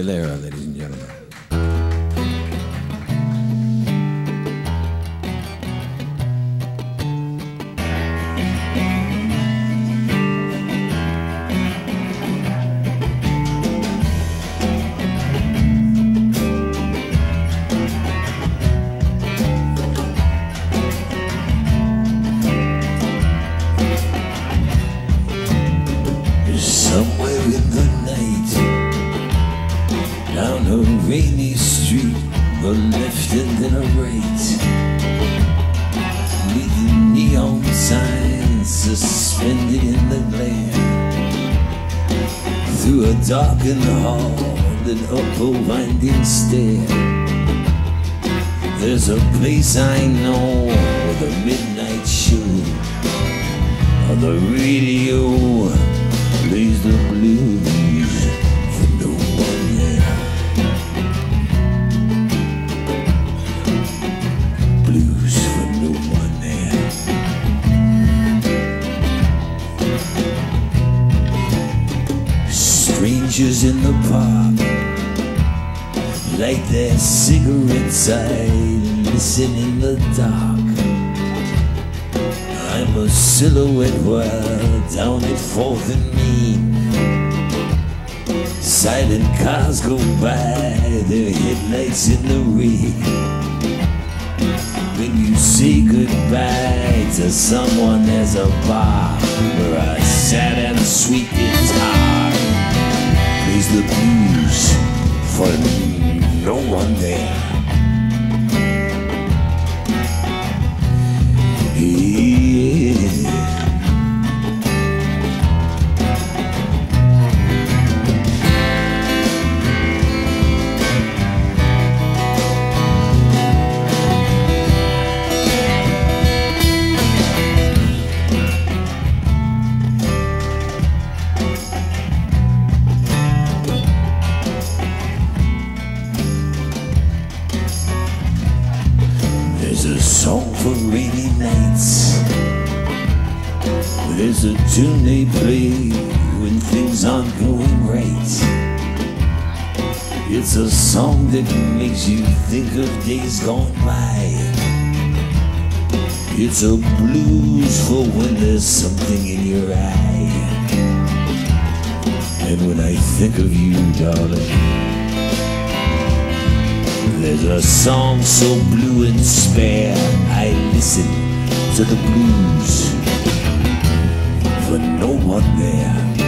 Aguilera, ladies and gentlemen. Rainy street, left and then a right. With neon signs suspended in the glare. Through a darkened hall and up a winding stair. There's a place I know with a midnight show. On the radio plays the Strangers in the park light their cigarettes. I listen in the dark. I'm a silhouette while down at Fourth and Mean. Silent cars go by, their headlights in the rain. Say goodbye to someone, there's a bar where a sad and sweet guitar plays the blues for no one there. A song for rainy nights. There's a tune they play when things aren't going right. It's a song that makes you think of days gone by. It's a blues for when there's something in your eye. And when I think of you, darling. There's a song so blue and spare. I listen to the blues for no one there.